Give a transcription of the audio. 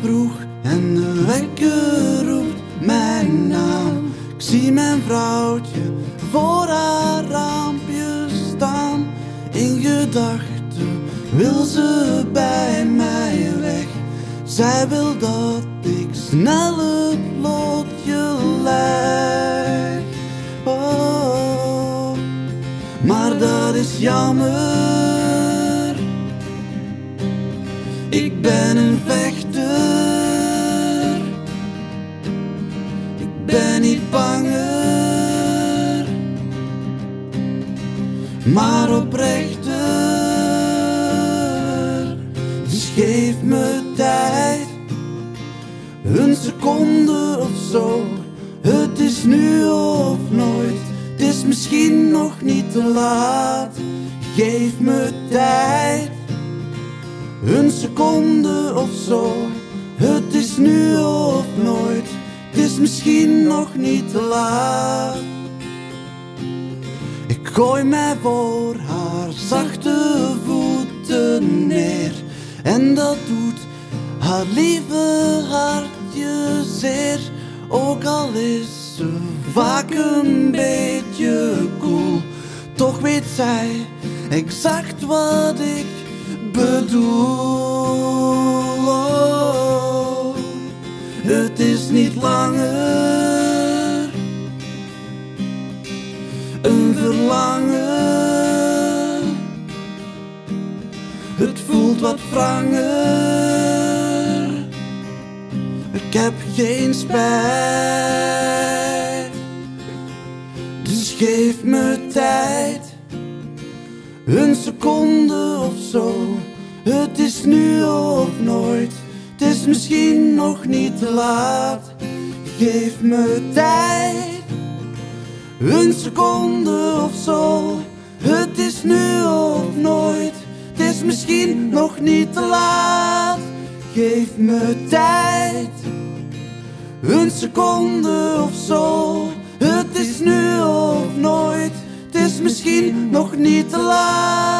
vroeg en de wekker roept mijn naam. Ik zie mijn vrouwtje voor haar raampje staan. In gedachten wil ze bij mij weg. Zij wil dat ik snel het lotje leg. Oh, maar dat is jammer. Ik ben een Ik ben niet banger, maar oprechter. Dus geef me tijd, een seconde of zo. Het is nu of nooit, het is misschien nog niet te laat. Geef me tijd. Een seconde of zo, het is nu of nooit, het is misschien nog niet te laat. Ik gooi mij voor haar zachte voeten neer en dat doet haar lieve hartje zeer. Ook al is ze vaak een beetje koel, toch weet zij exact wat ik bedoel. Het is niet langer een verlangen. Het voelt wat wranger. Ik heb geen spijt, dus geef me tijd. Een seconde of zo, het is nu of nooit. Het is misschien nog niet te laat. Geef me tijd, een seconde of zo. Het is nu of nooit. Het is misschien nog niet te laat. Geef me tijd, een seconde of zo. Het is nu of nooit. Het is misschien nog niet te laat.